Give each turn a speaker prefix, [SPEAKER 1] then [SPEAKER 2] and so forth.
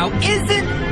[SPEAKER 1] now. Isn't